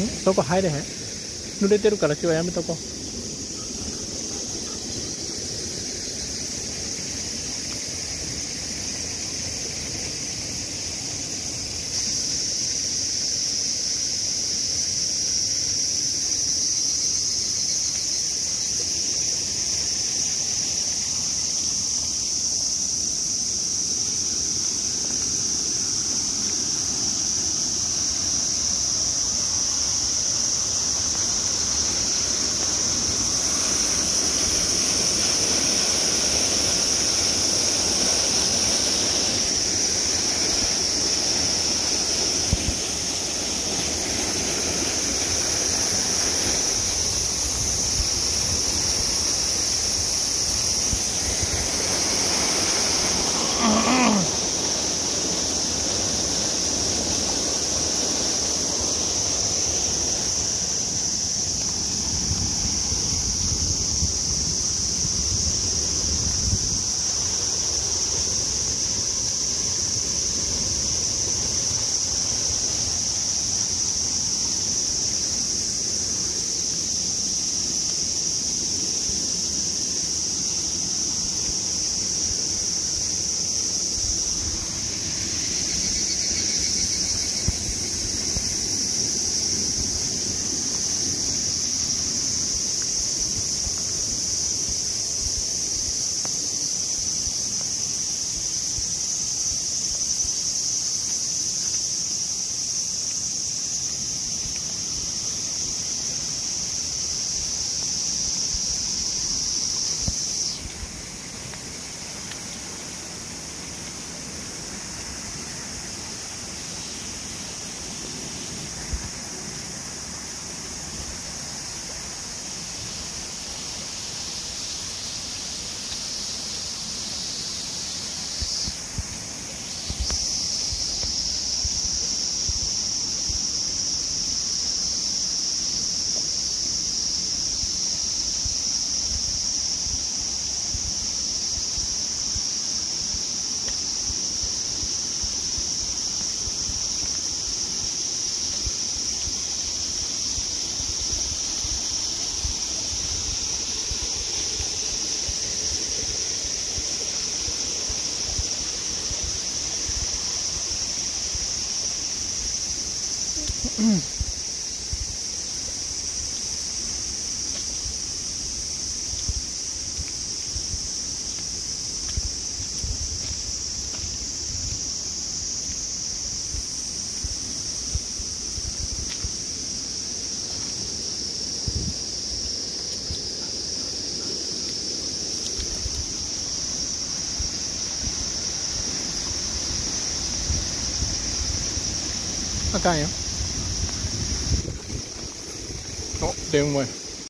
ん？そこ入れへん。濡れてるから今日はやめとこう。Tá, tá, okay, yeah. んよお電話や